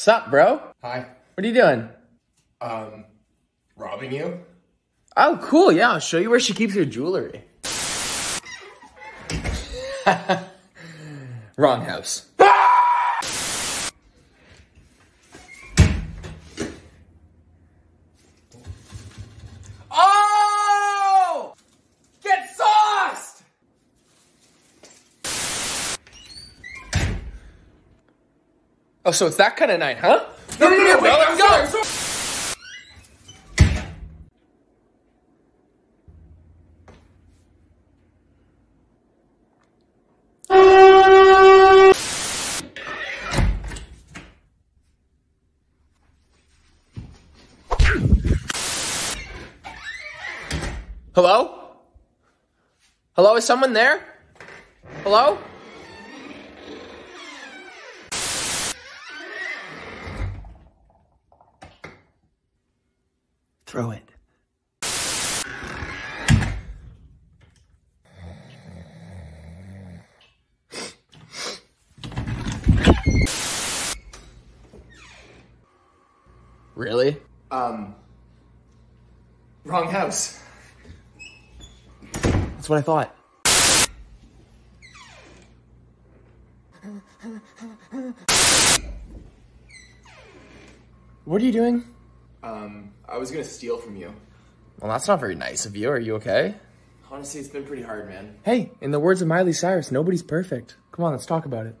Sup, bro? Hi. What are you doing? Um, robbing you? Oh, cool. Yeah, I'll show you where she keeps her jewelry. Wrong house. Oh, so it's that kind of night, huh? No, no, no, wait, let's go! Hello? Hello, is someone there? Hello? Throw it. Really? Um, wrong house. That's what I thought. What are you doing? Um, I was gonna steal from you. Well, that's not very nice of you. Are you okay? Honestly, it's been pretty hard, man. Hey, in the words of Miley Cyrus, nobody's perfect. Come on, let's talk about it.